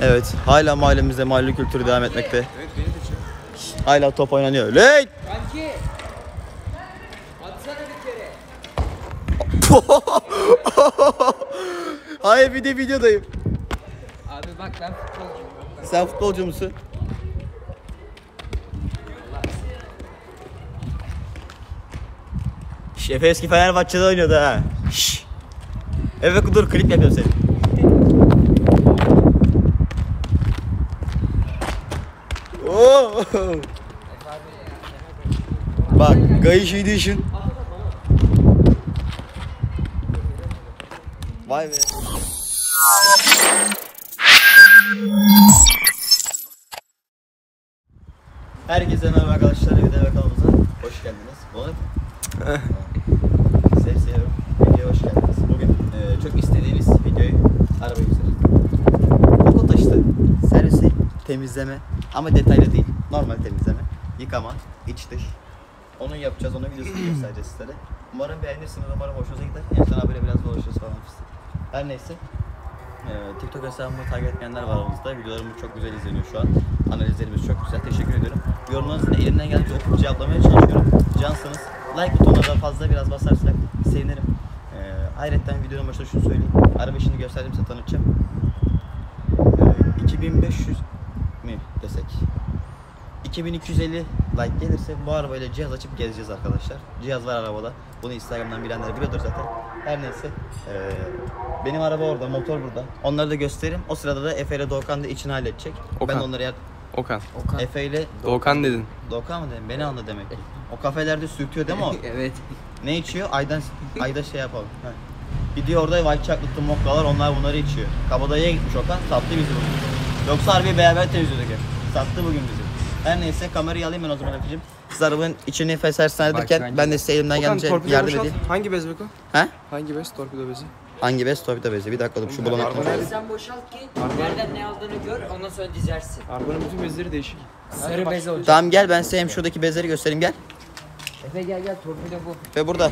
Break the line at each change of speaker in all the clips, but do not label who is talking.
Evet, hala mahallemizde mahalle kültürü devam etmekte.
Evet beni de çek.
Hala top oynanıyor. Ley!
Kanki. Atsana bir kere.
Hayır bir de videodayım.
Abi bak ben futbolcuyum.
Sen futbolcu musun? Şş, Efe eski Fenerbahçe'de oynuyordu ha. Şş. Efe dur klip yapıyorum seni. Oo. Bak Gayış Edition. Vay be. Herkese merhaba arkadaşlar. Bir de kanalımıza hoş geldiniz. Onur. Sizi seviyorum. Videoya hoş geldiniz. Bugün e, çok istediğiniz videoyu araba gösterelim. Okul taşıtı, servisi, temizleme ama detaylı değil. Normal temizleme, yıkama, iç dış. Onu yapacağız, onun videosunu göstereceğiz sizlere. Umarım beğenirsiniz, umarım hoşunuza gider. Son abiyle biraz dolaşırız falan fıstık. Her neyse. Ee, TikTok hesabımı takip etmeyenler var aramızda. Videolarımız çok güzel izleniyor şu an. Analizlerimiz çok güzel. Teşekkür ediyorum. Yorumlarınızı da elimden geldiğince okuyup cevaplamaya çalışıyorum. Cansınız. Like butonuna da fazla biraz basarsak sevinirim. Ee, ayrıca videonun başında şunu söyleyeyim. Araba şimdi gösterdim size tanıtacağım. Ee, 2500 mi desek? 2250 like gelirse bu arabayla cihaz açıp gezeceğiz arkadaşlar. Cihaz var arabada. Bunu Instagram'dan bilenler biliyordur zaten. Her neyse. ee, benim araba orada, motor burada. Onları da göstereyim. O sırada da Efe ile Doğukan da içini halledecek. Ben
Okan.
onları yer...
Okan.
Efe ile
Doğukan dedin.
Doğukan mı dedim? Beni anla demek ki. O kafelerde sürtüyor değil mi o?
evet.
ne içiyor? Aydan ayda şey yapalım. Gidiyor orada white chocolate'lı mokkalar onlar bunları içiyor. Kabadayı'ya gitmiş Okan. Sattı bizi. Yoksa harbiyi beraber temizliyorduk hep. Sattı bugün bizi. Her neyse kamerayı alayım ben o zaman Efe'cim. Siz arabanın içini fesersin ederken
bence-
ben de size elimden gelince yardım edeyim.
Hangi bez Beko?
He?
Hangi bez? Torpido bezi.
Hangi bez? Torpido bezi. Bir dakika dur şu bulanık
nerede?
Sen boşalt ki nereden ne aldığını gör ondan sonra dizersin.
Arabanın bütün bezleri değişik.
Sarı bez olacak.
Tamam gel ben size hem şuradaki bezleri göstereyim gel.
Efe gel gel torpido bu.
Ve burada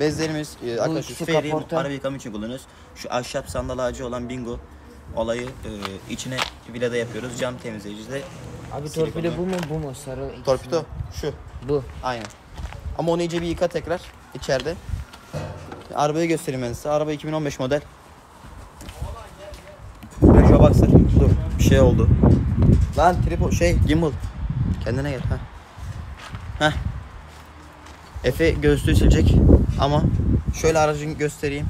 bezlerimiz e, arkadaşlar
şu
feri
kaporta.
araba yıkama için kullanıyoruz. Şu ahşap sandal ağacı olan bingo olayı e, içine vilada yapıyoruz. Cam temizleyici de
Abi torpido bu mu bu mu sarı ikisi
torpido şu.
Bu.
Aynen. Ama onu iyice bir yıka tekrar içeride. Arabayı göstereyim ben size. Araba 2015 model. Bak sen. Dur. Bir şey oldu. Lan tripod şey gimbal. Kendine gel. ha. Heh. Efe göğüslüğü silecek ama şöyle aracını göstereyim.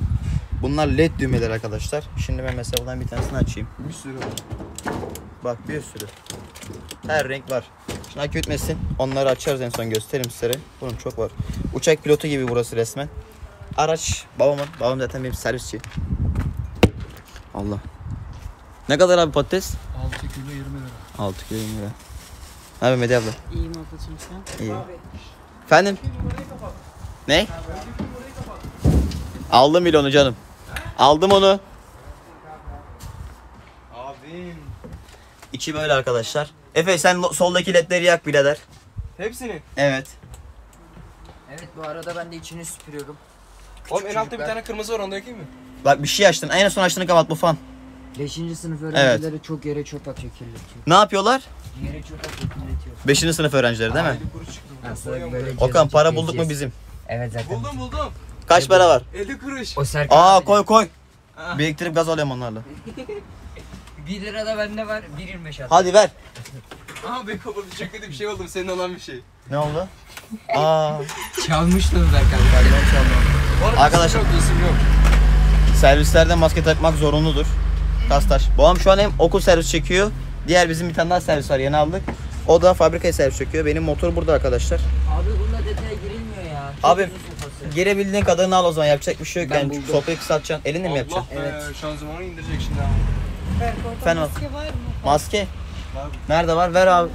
Bunlar led düğmeler arkadaşlar. Şimdi ben mesela buradan bir tanesini açayım.
Bir sürü var.
Bak bir sürü. Her renk var. Şimdi akü bitmesin. Onları açarız en son gösteririm sizlere. Bunun çok var. Uçak pilotu gibi burası resmen. Araç babamın. Babam zaten benim servisçi. Allah. Ne kadar abi patates?
6 kilo 20 lira.
6 kilo 20 lira. Ne yapıyorsun Medya abla?
İyiyim ablacığım sen.
İyi. Efendim? Ne? Aldım bile onu canım. Aldım onu.
Abim.
İçi böyle arkadaşlar. Efe sen soldaki ledleri yak birader.
Hepsini.
Evet.
Evet bu arada ben de içini süpürüyorum.
Oğlum en altta bir
çocuklar.
tane kırmızı var onu da yakayım mı?
Bak bir şey açtın. En son açtığını kapat bu fan.
5. sınıf öğrencileri çok yere çöp atıyor kirletiyor.
Ne yapıyorlar?
Yere çöp atıyor kirletiyor.
5. sınıf öğrencileri değil mi?
Aslında böyle.
Okan para bulduk mu bizim?
Evet zaten.
Buldum buldum.
Kaç para var?
50 kuruş.
O Serkan
Aa
abi.
koy koy.
Ah.
Biriktirip gaz alıyorum onlarla.
1 lira da bende var 1.25 at.
Hadi ver.
Aha Beko burada çok kötü bir şey oldu. Senin olan bir şey.
Ne oldu? Aa.
Çalmıştım Berkan.
Bu arada
Arkadaşlar-
isim yok isim yok.
Servislerde maske takmak zorunludur. Kastaş. Babam şu an hem okul servis çekiyor. Diğer bizim bir tane daha servis var yeni aldık. O da fabrikaya servis çekiyor. Benim motor burada arkadaşlar.
Abi bunda detaya girilmiyor ya. Çok
Abi,
uzun.
Girebildiğin kadarını al o zaman yapacak bir şey yok.
Ben
yani
buldum.
sopayı kısaltacaksın. Elinle mi
Allah
yapacaksın?
be
Evet.
şanzımanı indirecek şimdi
abi.
Maske var mı?
Maske.
Var.
Nerede var? Ver abi.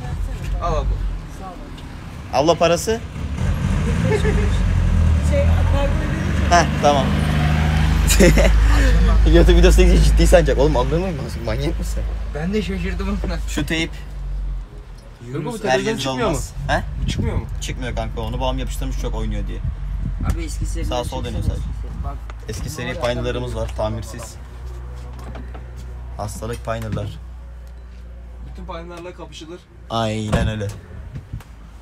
Al abla.
Abla parası.
Şey,
Heh tamam. YouTube videosu için ciddi sanacak. Oğlum alır mıyım maske? Manyak mısın?
Ben de şaşırdım ona.
Şu teyip
Yok bu televizyon çıkmıyor mu?
olmaz. He?
Bu çıkmıyor mu?
Çıkmıyor kanka. Onu babam yapıştırmış çok oynuyor diye.
Abi eski seri.
Sağ sol dönüyor sadece.
Bak
Eski seri paynalarımız var tamirsiz. Hastalık Pioneer'lar.
Bütün paylarla kapışılır.
Aynen öyle.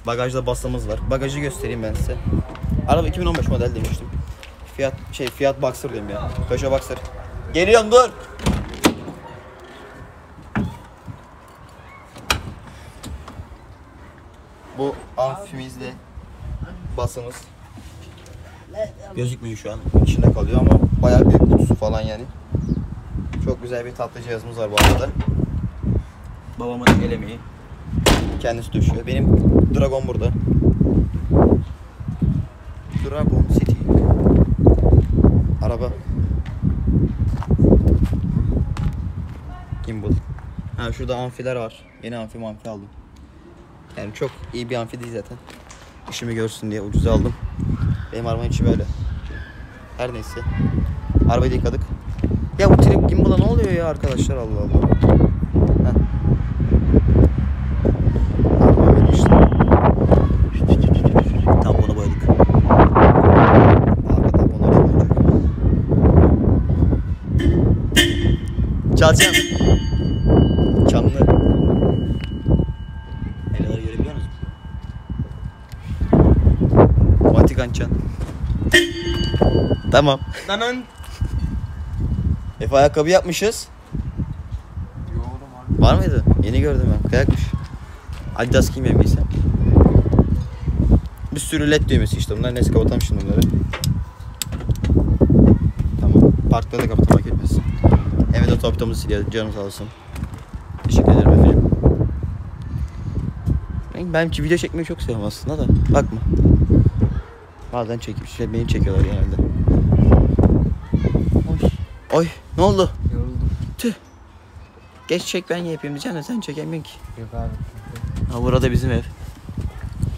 Bagajda basımız var. Bagajı göstereyim ben size. Araba 2015 model demiştim. Fiyat şey Fiat Boxer diyeyim ya. Peugeot Boxer. Geliyorum dur. Bu amfimizde basımız. Gözükmüyor şu an. İçinde kalıyor ama bayağı büyük kutusu falan yani. Çok güzel bir tatlı cihazımız var bu arada. Babamın el emeği. Kendisi düşüyor. Benim Dragon burada. Dragon City. Araba. Gimbal. Ha şurada amfiler var. Yeni amfi amfi aldım. Yani çok iyi bir amfi değil zaten. İşimi görsün diye ucuza aldım. Benim arabanın içi böyle. Her neyse. Arabayı da yıkadık. Ya bu trip gimbal'a ne oluyor ya arkadaşlar Allah Allah. Heh. İşte. Tampona boyadık. Arka tampon oraya koyacak. Çalacağım. Çan. Tamam.
Danan.
Efe ayakkabı yapmışız. Var mıydı? Yeni gördüm ben. Kayakmış. Adidas giymem giysem. Bir sürü led düğmesi işte bunlar. Neyse kapatalım şimdi bunları. Tamam. Parkta da kapatalım etmesin. Evet otobüsümüzü siliyor. Canım sağ olsun. Teşekkür ederim efendim. Ben, ben video çekmeyi çok seviyorum aslında da. Bakma. Bazen çekip şey, beni çekiyorlar genelde. Oy. Oy. Ne oldu?
Yoruldum.
Geç çek ben yapayım diyeceğim de sen çekemiyorsun ki.
Yok abi.
Ha burada bizim ev.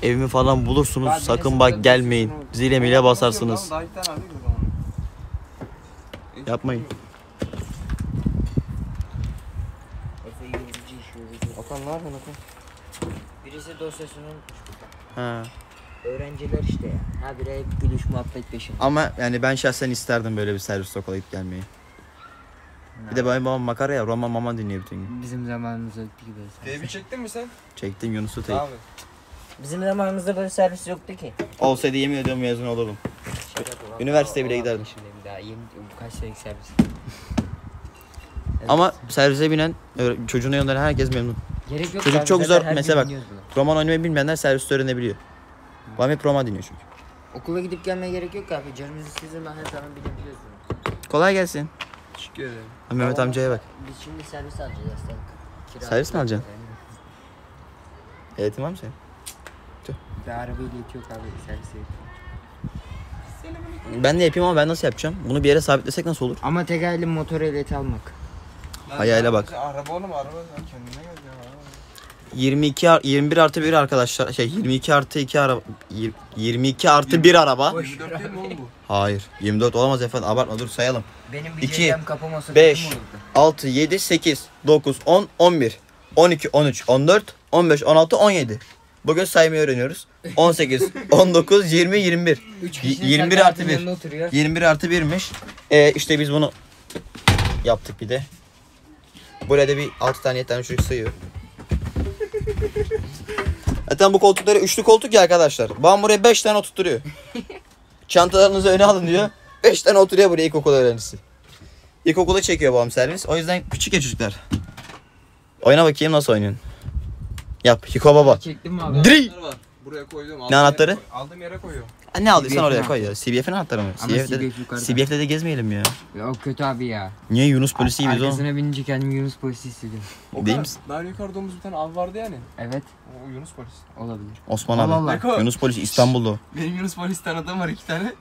Evimi falan bulursunuz.
Abi
Sakın bak gelmeyin. Zile mile basarsınız. Yapmayın. Okan ne yapıyorsun Okan?
Birisi dosyasını unutmuş.
Ha.
Öğrenciler işte ya. Ha bire hep gülüş muhabbet peşinde.
Ama yani ben şahsen isterdim böyle bir servis okalayıp gelmeyi. Bir de benim babam makara ya roman mama dinliyor bütün gün.
Bizim zamanımızda gibi.
Teybi çektin mi sen?
Çektim Yunus'u tek.
Abi.
Bizim zamanımızda böyle servis yoktu ki.
Olsaydı yemin ediyorum mezun olurdum. Üniversiteye bile giderdim.
Şimdi daha yeni kaç senelik servis. Evet.
Ama servise binen öğre- çocuğunu yanında herkes memnun.
Gerek yok
çocuk çok zor. Mesela bak. Roman oynamayı bilmeyenler serviste öğrenebiliyor. Babam hep roman dinliyor çünkü.
Okula gidip gelmeye gerek yok abi. Canımızı sizin ben her zaman bilebiliyorsunuz.
Kolay gelsin.
Teşekkür ederim.
Ha, Mehmet amcaya bak.
Biz şimdi servis alacağız hastalık. Kira
Servis mi alacaksın? Eğitim var mı senin?
Bir arabayla itiyor abi servis itiyor.
Ben de yapayım ama ben nasıl yapacağım? Bunu bir yere sabitlesek nasıl olur?
Ama tekerli motor ehliyeti almak.
Hayale bak.
Araba oğlum araba sen kendine gel ya.
22 ar- 21 artı 1 arkadaşlar. Şey 22 artı 2 araba. yir- 22 artı 1 araba.
24 değil mi oğlum bu?
Hayır. 24 olamaz efendim. Abartma dur sayalım.
Benim bir
İki,
ceylan kapaması
beş.
kötü mü olurdu?
6, 7, 8, 9, 10, 11, 12, 13, 14, 15, 16, 17. Bugün saymayı öğreniyoruz. 18, 19, 20, 21.
Üç
Y-
kişinin
21
sen
artı
kartın
bir.
yanında oturuyor.
21 artı 1'miş. Ee, işte biz bunu yaptık bir de. Buraya da bir 6 tane 7 tane çocuk sığıyor. Zaten bu koltukları üçlü koltuk ya arkadaşlar. Babam buraya 5 tane oturtuyor. Çantalarınızı öne alın diyor. 5 tane oturuyor buraya ilkokul öğrencisi. İlkokula çekiyor babam servis. O yüzden küçük ya çocuklar. Oyna bakayım nasıl oynuyorsun. Yap. Hiko baba.
Çektin mi abi?
Dri.
Buraya koydum.
Ne anahtarı?
yere koy- Aldığım yere koyuyorum.
Ha, Ne aldıysan
CBF'in
oraya koy ya. CBF'in anahtarı mı?
Ama
CBF'de,
CBF yukarıda.
CBF'de de gezmeyelim ya.
Ya o kötü abi ya.
Niye Yunus polisi gibiyiz oğlum?
Arkasına binince kendimi Yunus polisi hissediyorum.
O
Değil misin?
Daha yukarıda bir tane av vardı yani.
Evet
O Yunus polis.
olabilir.
Osman
Allah
abi.
Allah.
Beko.
Yunus polisi İstanbul'da o.
Benim Yunus polis tanıdığım var iki tane.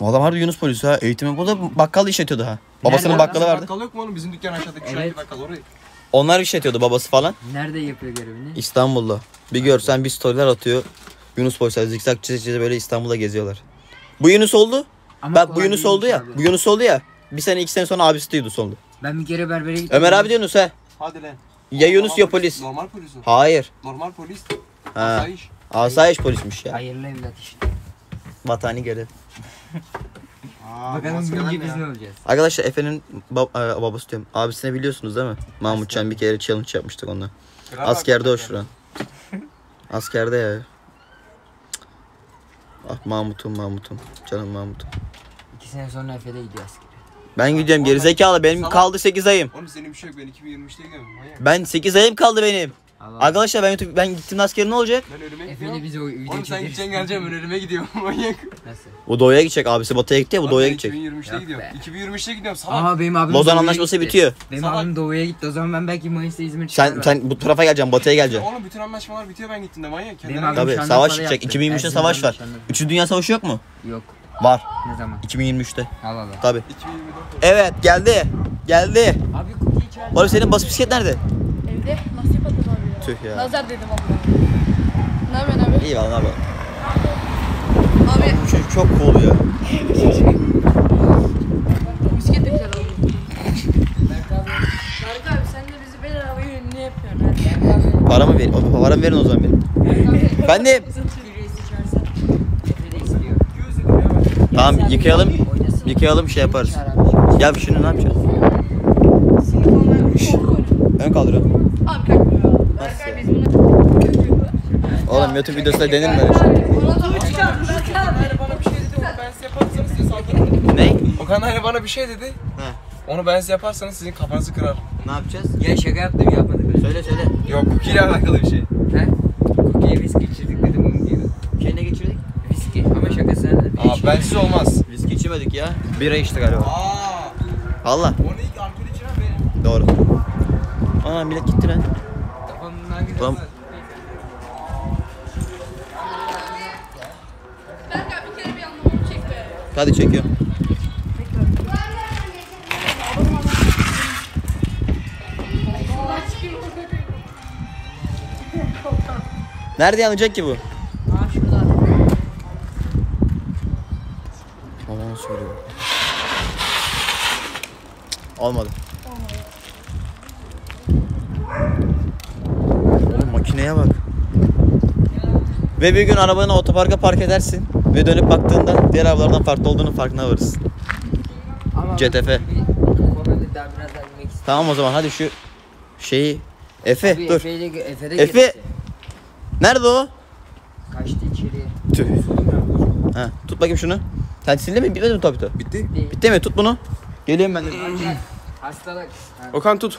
O adam harbi Yunus polisi ha. Eğitimi burada bakkal işletiyordu ha. Babasının
Nerede?
bakkalı vardı.
Bakkal yok mu oğlum? Bizim dükkan aşağıdaki şu
Evet.
anki bakkal orayı.
Onlar işletiyordu babası falan.
Nerede yapıyor görevini?
İstanbul'da. Bir görsen bir storyler atıyor. Yunus polisler zikzak çize çize böyle İstanbul'da geziyorlar. Bu Yunus oldu.
Ama
Bak bu
kolay
Yunus oldu ya.
abi.
Bu Yunus oldu ya. Bir sene iki sene sonra abisi de Yunus oldu.
Ben bir kere berbere gittim.
Ömer abi de Yunus ha.
Hadi lan.
Ya Yunus ya polis.
Normal polis o.
Hayır.
Normal polis.
Ha.
Asayiş.
Asayiş polismiş ya.
Hayırlı evlat işte.
Vatani görev.
Bakalım bugün biz ne olacağız?
Arkadaşlar Efe'nin bab- e, babası diyorum. Abisine biliyorsunuz değil mi? Mahmutcan bir kere challenge yapmıştık onunla. Askerde o şu an. Askerde ya. Ah Mahmut'um Mahmut'um. Canım Mahmut'um.
İki sene sonra Efe'de gidiyor askere.
Ben gidiyorum gerizekalı benim
Salak.
kaldı 8 ayım.
Oğlum senin bir şey yok ben 2023'te gidiyorum manyak.
Ben 8 ayım kaldı benim.
Allah.
Arkadaşlar ben YouTube ben gittim askere ne olacak?
Ben ölüme
Efe'yle
gidiyorum.
biz o video
Oğlum sen
çekeriz.
gideceksin geleceğim ben ölüme gidiyorum manyak.
Nasıl?
Bu doğuya gidecek abisi batıya gitti ya bu
Lan
doğuya
ben
gidecek.
2023'te
Yok
gidiyorum.
be.
2023'te gidiyorum salak.
Ama benim abim
Lozan
doğuya
anlaşması
gitti.
bitiyor.
Benim
Salak.
abim doğuya gitti. O zaman ben belki Mayıs'ta İzmir
Sen
çıkarım.
sen bu tarafa geleceksin batıya
Ya
geleceksin.
Oğlum bütün anlaşmalar bitiyor ben gittim de manyak.
Benim
Kendine
abim.
Tabii
şu anda
savaş
para
çıkacak.
yaptı.
2023'te
Erzincan'da
savaş var. Üçüncü Dünya Savaşı yok mu?
Yok.
Var.
Ne zaman?
2023'te.
Allah Allah.
Tabii.
2024 oldu.
Evet geldi. Geldi.
Abi cookie içeride.
Oğlum senin bas bisiklet nerede?
Evde nasip atın.
Tüh ya.
Nazar dedim abla. Ne yapıyorsun abi?
İyi valla abi.
Abi
Bu çocuk çok cool ya.
bisiklet de güzel abi. Tarık sen de bizi bedava ne yapıyorsun hadi.
Berk abi.
Para mı verin? O paramı verin o zaman benim.
Efe de.
Tamam yıkayalım. Yıkayalım şey yaparız. Gel şunu ne yapacağız? Ön kaldırıyorum.
Abi kalkmıyor ya. Tarık abi biz bunu
Oğlum YouTube videosunda denir mi öyle şey?
Hani bana bir şey dedi onu ben size yaparsanız size saldırırım.
Ne?
Okan hani bana bir şey dedi. Onu ben size yaparsanız sizin kafanızı kırar.
Ne yapacağız?
Ya şaka yaptım yapmadık öyle.
Söyle söyle.
Yok cookie ile alakalı bir şey.
He? Cookie'ye viski içirdik dedim onu diyor.
Şey ne geçirdik?
Viski ama şaka sen de.
Aa bensiz olmaz.
Viski içemedik ya. Bira içti galiba.
Aa.
Valla.
Onu ilk alkol içiren benim.
Doğru. Aa millet gitti lan.
Gidersen.
Tamam. Hadi çekiyorum. Nerede yanacak ki bu?
Aa şurada.
Aman söylüyor. Olmadı. Oğlum makineye bak. Ve bir gün arabanı otoparka park edersin ve dönüp baktığında diğer arabalardan farklı olduğunun farkına varırsın.
Ama
CTF. Tamam o zaman hadi şu şeyi Efe
Abi
dur.
Efe'yle Efe'de
Efe-
gerisi.
Nerede o?
Kaçtı içeriye.
Tüh. Ha, tut bakayım şunu. Sen sildin mi? Bitmedi mi Topito?
Bitti.
Bitti mi? Tut bunu. Geliyorum ben de.
Hastalık. Ha,
Okan tut.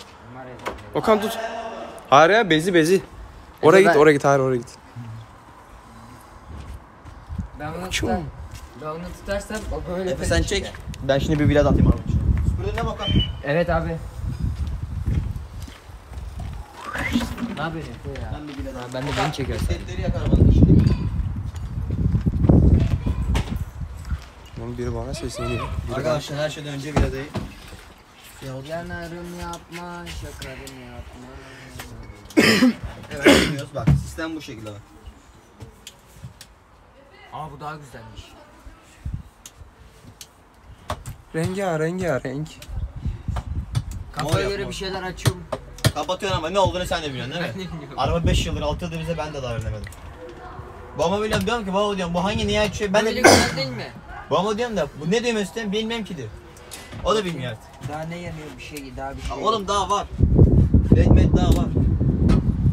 Okan tut. Hayır ya bezi bezi. Oraya
Efe,
git
ben-
oraya git hayır oraya git.
Ben
Açım.
tutar. Ben onu tutarsam o böyle
Efe sen çek. Ben şimdi bir bilet atayım abi. Süpürdün ne bakalım?
Evet abi. Ne yapıyorsun Efe ya?
Ben bir
Ha,
atayım.
ben de beni çekiyorum sen.
Setleri yak arabanın içinde.
Oğlum biri bana sesleniyor.
Arkadaşlar her şeyden önce bilet ayı.
Yanarım yapma, şakarım yapma.
Evet bak. Sistem bu şekilde bak.
Aa bu daha güzelmiş.
Rengi ya rengi ya renk.
Kafaya
yapma.
göre bir şeyler açıyorum.
Kapatıyorsun ama ne olduğunu sen de biliyorsun değil mi?
Ben de bilmiyorum.
Araba 5 yıldır 6 yıldır bize ben de daha öğrenemedim. Babama biliyorum diyorum ki baba diyorum bu hangi niye açıyor ben de
Böyle
bilmiyorum.
güzel değil mi?
Babama diyorum da bu ne diyor Mesut'um bilmem ki diyor. O da bilmiyor artık.
Daha ne yanıyor bir şey, daha bir
Ya
şey.
Oğlum daha var. Redmet daha var.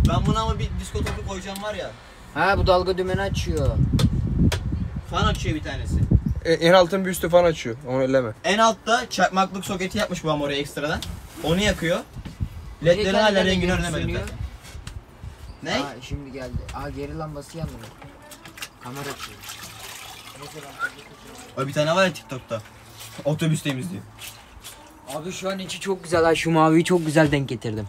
Ben buna ama bir disko topu koyacağım var ya.
Ha bu dalga dümeni açıyor.
Fan açıyor bir tanesi.
E, en altın bir üstü fan açıyor. Onu elleme.
En altta çakmaklık soketi yapmış babam oraya ekstradan. Onu yakıyor.
Kendi
hala rengini öğrenemedim zaten. Ne?
Aa şimdi geldi. Aa geri lambası yandı. Kamera açıyor.
O bir tane var ya TikTok'ta. Otobüsteyimiz diyor.
Abi şu an içi çok güzel ha şu maviyi çok güzel denk getirdim.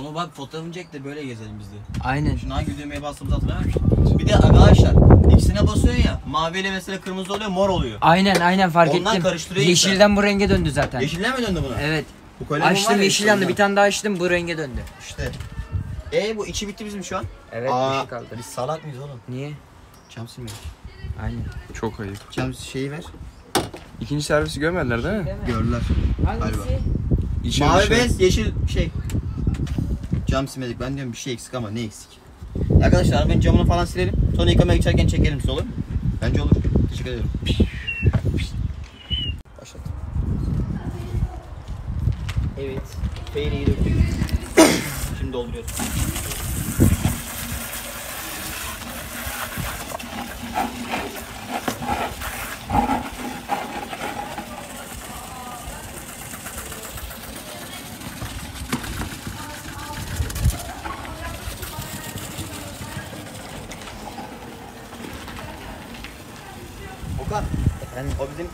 Onu bak fotoğrafını çek de böyle gezelim biz diyor.
Aynen.
Şunu hangi düğmeye bastığımızı hatırlamıyorum. Bir de arkadaşlar ikisine basıyorsun ya maviyle mesela kırmızı oluyor mor oluyor.
Aynen aynen fark
Ondan
ettim.
karıştırıyor
Yeşilden bu renge döndü zaten.
Yeşiller mi döndü buna?
Evet.
Bu var
Açtım
ya
yeşil
işte
yandı. Bir tane daha açtım bu renge döndü.
İşte. E bu içi bitti bizim şu an.
Evet
Aa,
ışık aldı.
Biz salak mıyız oğlum?
Niye?
Cam silmedik.
Aynen.
Çok ayıp.
Cam şeyi ver.
İkinci servisi görmediler değil mi?
Gördüler.
Hangisi?
İçi
Mavi
dışı.
bez yeşil şey. Cam silmedik. Ben diyorum bir şey eksik ama ne eksik? Arkadaşlar arabanın camını falan silelim. Sonra yıkamaya geçerken çekelim size olur mu? Bence olur. Teşekkür ederim. Başladı. Evet. Peyniyi döktük. Şimdi dolduruyoruz.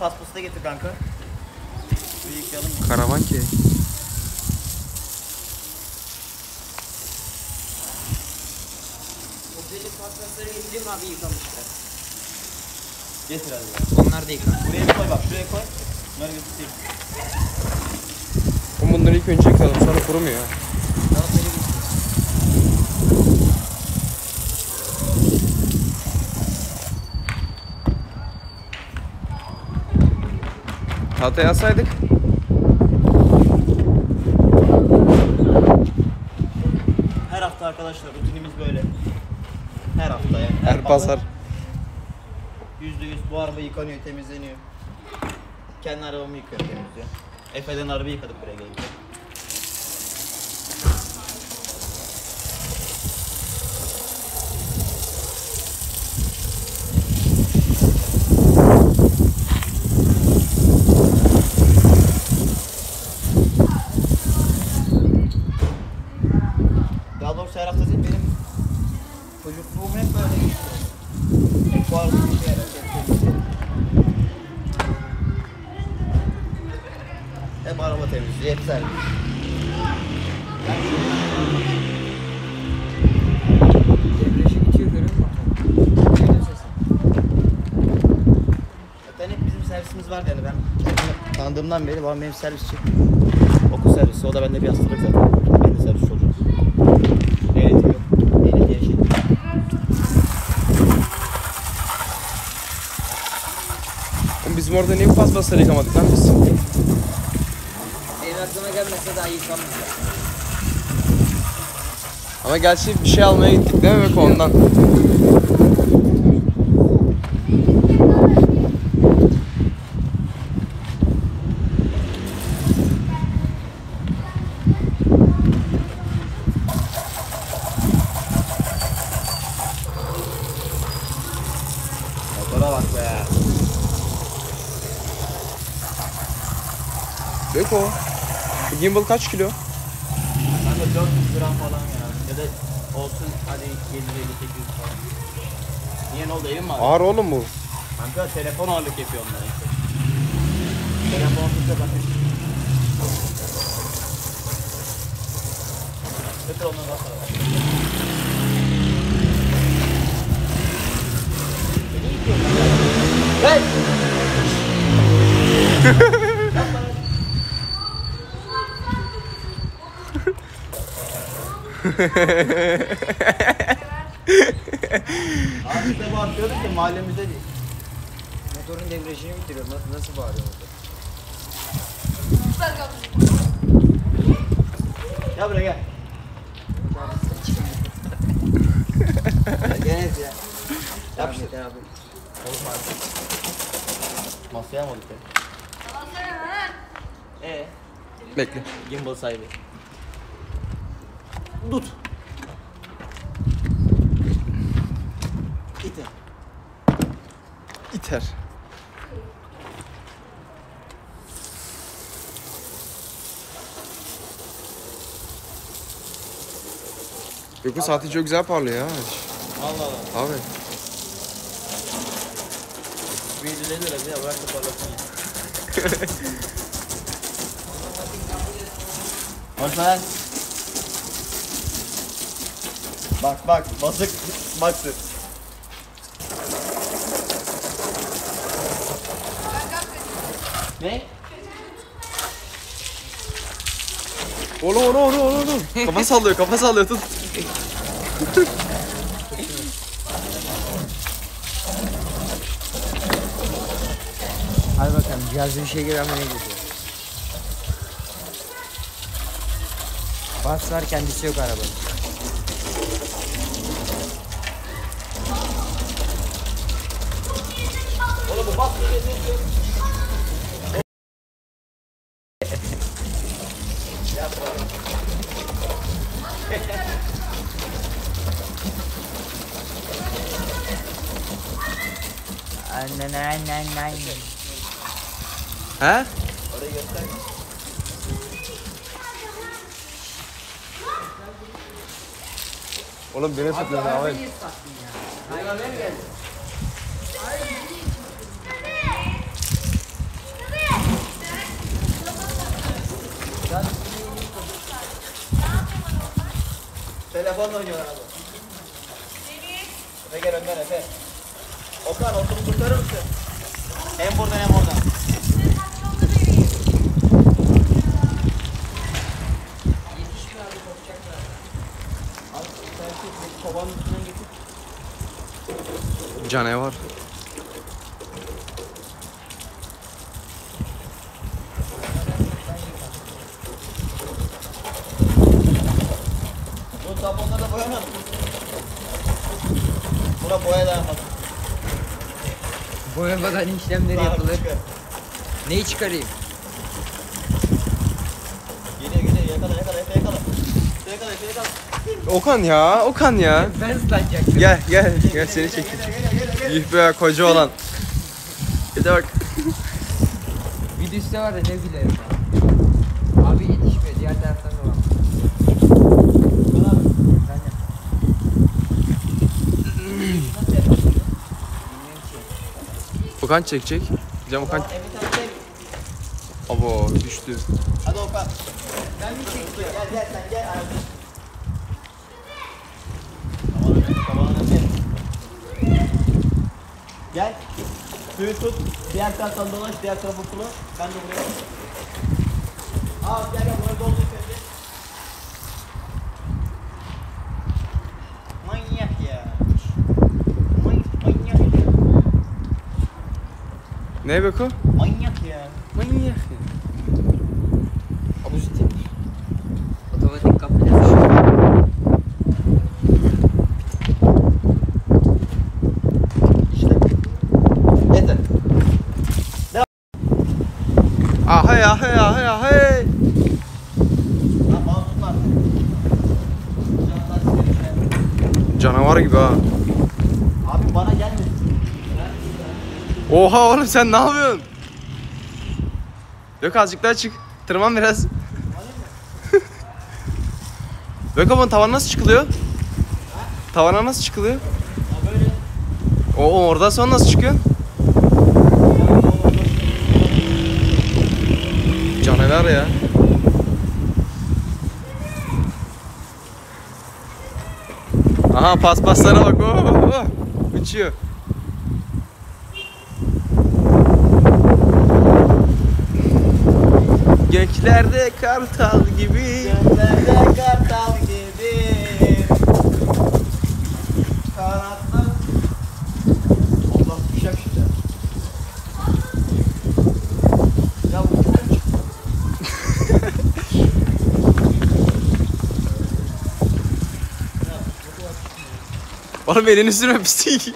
Paspası da getir kanka. Bir yıkayalım mı?
Karavan ki.
O deli paspasları getireyim abi yıkamışlar.
Getir hadi ya.
Onlar da yıkamış.
Buraya koy bak, şuraya koy. Bunları götüreyim.
Bunları ilk önce yıkayalım sonra kurumuyor ha.
Daha böyle bir
Tahtaya yazsaydık.
Her hafta arkadaşlar rutinimiz böyle. Her hafta yani.
Her pazar.
Yüzde yüz bu araba yıkanıyor, temizleniyor. Kendi arabamı yıkıyorum, temizliyorum. Efe'den araba yıkadık buraya gelince. Daha doğrusu her hafta değil benim çocukluğum hep böyle geçti. Hep bu arada bir şey Hep araba temizliği, hep servis.
debriyajı bitiyor görüyor musun? Duydun sesi.
Zaten hep bizim servisimiz var yani ben kendimi tanıdığımdan beri babam benim servisçi. Okul servisi, o da bende bir hastalık zaten. Ben de servis çocuğum. Ehliyetim yok. Yaşayın.
Oğlum bizim orada niye bu paspasları yıkamadık lan biz?
Benim aklıma gelmese daha yıkamışlar.
Ama gerçi bir şey almaya gittik değil mi Beko ondan?
Motora bak be.
Beko. Bu gimbal kaç kilo?
Kanka 400 gram falan ya. Ya da olsun hadi 750 800 falan. Niye ne oldu mi ağrıyor?
Ağır oğlum bu.
Kanka telefon ağırlık yapıyor onlar işte. Telefon tutsa bakın. Götür onu da sonra. Hey! Abi işte bu atıyorduk ya mahallemizde değil.
Motorun debriyajını bitiriyor. Nasıl, nasıl bağırıyor motor?
Gel buraya gel. Gel ya. Yap işte.
Abi.
Oğlum artık. Masaya mı olduk ya? Ee,
Bekle.
gimbal sahibi. Tut. İti.
İter. Beko saati çok güzel parlıyor ya.
Allah Allah.
Abi.
Bir 750 lira bir bırak da parlasın. Hoş lan. Bak bak basık baktı. Ne?
Oğlum oğlum oğlum oğlum. oğlum. kafa sallıyor kafa sallıyor tut.
Hadi bakalım cihazlı bir şey ama ne geliyor? Bas var kendisi yok arabanın. Annen annen annen.
He?
Orayı göster.
Oğlum beni satıyorsun abi.
Telefonla oynuyorlar abi. Efe gel önden Efe. Okan oturup kurtarır mısın? Hem buradan hem oradan.
Canavar.
Bu taponları da boyamadım. Buna boya dayanmadı.
Boyamadan işlemleri yapılır. Neyi çıkarayım?
Geliyor geliyor yakala yakala Efe yakala. Yakala Efe yakala.
Okan ya, Okan ya.
Ben ıslanacaktım.
Gel gel gel seni çekeyim. Yuh be koca olan. Bir de bak.
Bir düşse var ya ne gülerim ha. Abi yetişmiyor diğer taraftan da var.
Ben abi.
Ben de.
Okan çekecek. Cam Okan. Abo düştü.
Hadi Okan. Ben bir çekeyim. Gel gel sen gel. Gel. Suyu tut. Diğer taraftan dolaş. Diğer tarafı kulu. Ben de buraya. Aa gel gel buraya doldur önce. Manyak ya. Manyak, manyak ya.
Ne Beko?
Manyak ya.
Manyak.
Abuzitim. Otomatik kapıda
İşte. Yeter.
Ah hey ah hey ah hey ah hey.
Lan bana tutma. Canlar size
Canavar gibi ha.
Abi bana gelme.
Oha oğlum sen ne yapıyorsun? Yok azıcık daha çık. Tırman biraz. Beko bunun tavan nasıl çıkılıyor? Tavana nasıl çıkılıyor? O orada sonra nasıl çıkıyor? Canavar ya. Aha paspaslara bak. Oh, oh. Uçuyor. Göklerde kartal gibi.
Gözlerde kartal gibi. Kanatlar. Allah düşer şimdi. Ya bu çok küçük. Ya, bu küçük.
Oğlum elini sürme pislik.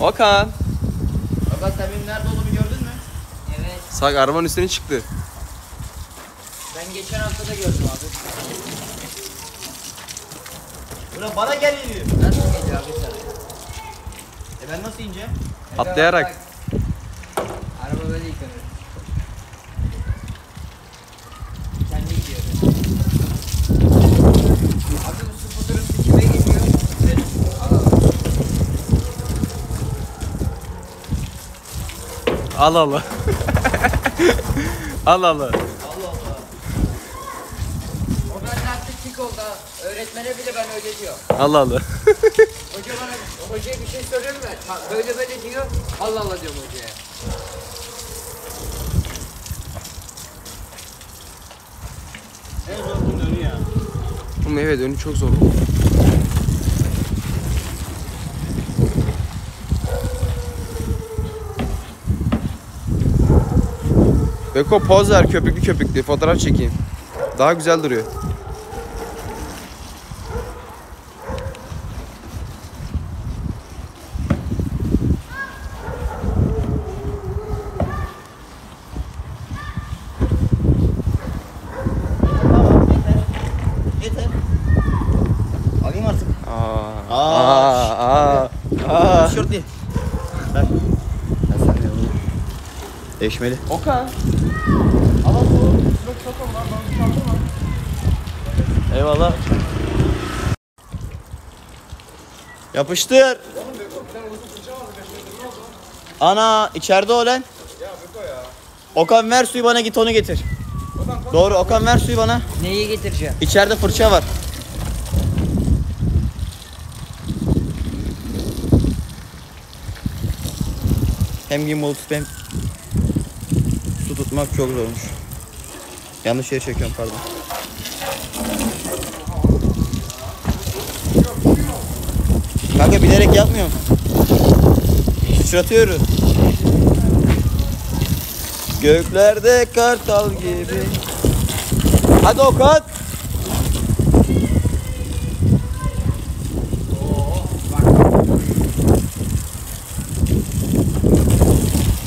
Okan.
Baba sen benim nerede olduğumu gördün mü?
Evet.
Sak arabanın üstüne çıktı.
Ben geçen hafta da gördüm abi.
Bura bana geliyor.
Nasıl geliyor abi sana?
E ben nasıl ineceğim?
Atlayarak.
Araba böyle yıkanır. Kendi gidiyor. Abi bu skuterın kime gidiyor? Al al.
Al al. Al al.
Allah Allah.
O benden artık tik oldu ha. Öğretmene bile ben öyle diyor.
Al al.
Hoca bana, hocaya bir şey soruyorum ben. Ha, böyle böyle diyor. Allah Allah diyorum hocaya.
En zor bunun önü ya.
Oğlum evet önü çok zor. Beko poz ver köpüklü köpüklü. Fotoğraf çekeyim. Daha güzel duruyor.
Eşmeli.
Okan.
Eyvallah. Yapıştır. Ana içeride o lan. Okan ver suyu bana git onu getir. Doğru Okan ver suyu bana.
Neyi getireceğim?
İçeride fırça var. Hem gimbal tutup hem su tutmak çok zormuş. Yanlış yere çekiyorum pardon. Kanka bilerek yapmıyorum. Sıçratıyorum. Göklerde kartal gibi. Hadi Okan.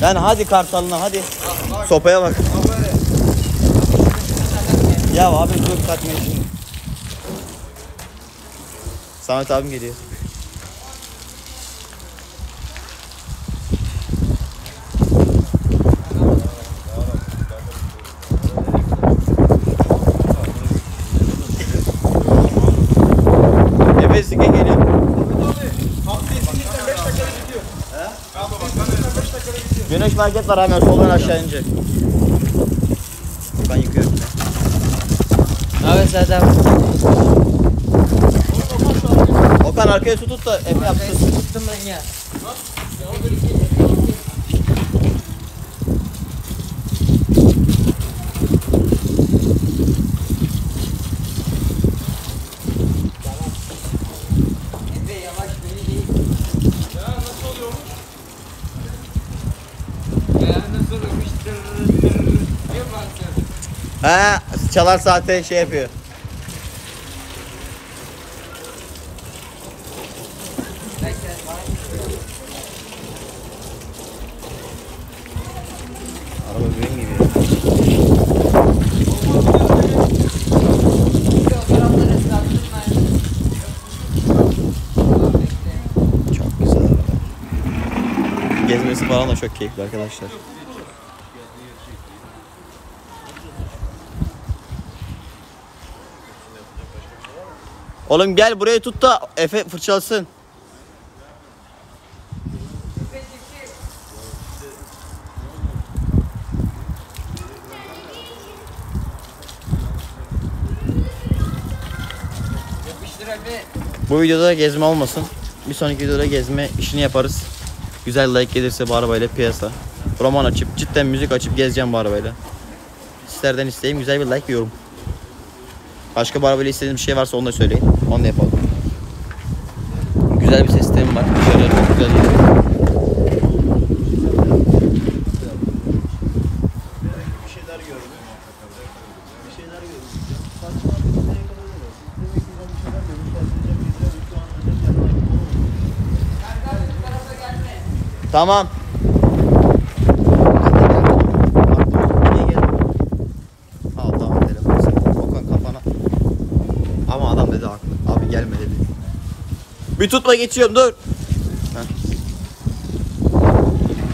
Yani hadi kartalına hadi. Sopaya bak. Ya abi dur kaçmayın şimdi. Samet abim geliyor. Efe Sike geliyor. Güneş market var hemen soldan aşağı ince. Ben yıkıyorum.
Abi zaten
Okan arkaya su tut da Efe yapsın.
tuttum ben ya. Efe yavaş beni değil. Ya nasıl oluyormuş? Ya nasıl oluyormuş? Yaparsın.
Ha çalar saate şey yapıyor.
Bekle.
Araba benim gibi ya. Çok güzel araba. Gezmesi falan da çok keyifli arkadaşlar. Oğlum gel burayı tut da Efe
Efe.
Bu videoda gezme olmasın. Bir sonraki videoda gezme işini yaparız. Güzel like gelirse bu arabayla piyasa. Roman açıp cidden müzik açıp gezeceğim bu arabayla. Sizlerden isteğim güzel bir like yorum. Başka bu arabayla istediğiniz bir şey varsa onu da söyleyin. Onu da yapalım. Güzel bir sistemi var. Çok güzel. Tamam. Allah'ım telefon sen. Okan kafana. Ama adam dedi haklı. Abi gelme dedi. Bir tutma geçiyorum dur.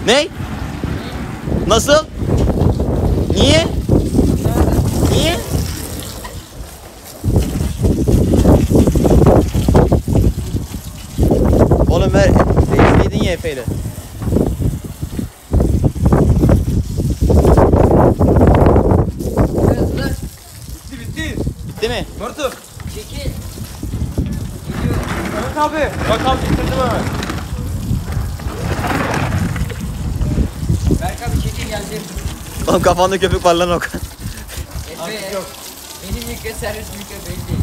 Ne? Nasıl? Niye? Niye? Oğlum ver. Değiştiydin ya Efe'yle.
Hızlı.
Bitti bitti.
Bitti mi?
Bartu.
Çekil. Gidiyor.
Evet abi. Bak abi getirdim hemen.
Berk abi çekil geldim.
Oğlum kafanda köpük var lan Okan.
Efe. Benim yükle servis yükle belli değil.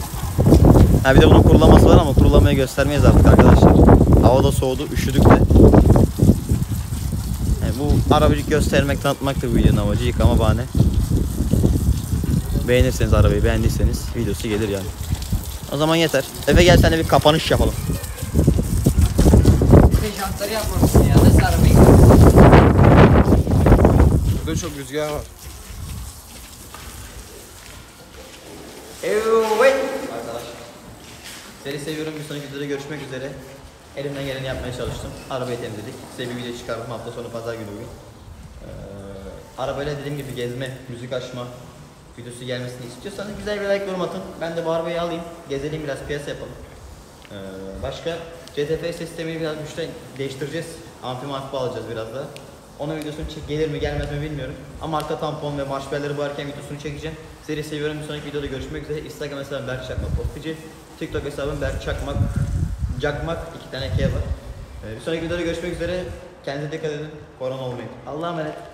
Ha bir de bunun kurulaması var ama kurulamayı göstermeyiz artık arkadaşlar. Hava da soğudu, üşüdük de. Yani bu arabacık göstermek, tanıtmaktır bu videonun amacı. Yıkama bahane. Beğenirseniz arabayı, beğendiyseniz videosu gelir yani. O zaman yeter. Efe gel sen de bir kapanış yapalım.
Jantları yapmamışsın ya. Nasıl arabayı?
Burada çok rüzgar var.
Evet. Arkadaşlar. Seni seviyorum. Bir sonraki videoda görüşmek üzere. Elimden geleni yapmaya çalıştım. Arabayı temizledik. Size bir video çıkardım hafta sonu pazar günü bugün. Ee, arabayla dediğim gibi gezme, müzik açma videosu gelmesini istiyorsanız güzel bir like yorum atın. Ben de bu arabayı alayım, gezelim biraz piyasa yapalım. Ee, başka CTF sistemini biraz güçten değiştireceğiz. Amfi manfi alacağız biraz da. Onun videosunu çek gelir mi gelmez mi bilmiyorum. Ama arka tampon ve marşberleri bu erken videosunu çekeceğim. Seri seviyorum. Bir sonraki videoda görüşmek üzere. Instagram hesabım Berk Çakmak Offici. TikTok hesabım Berk Çakmak. Cakmak. iki tane K var. Ee, bir sonraki videoda görüşmek üzere. Kendinize dikkat edin. Korona olmayın. Allah'a emanet.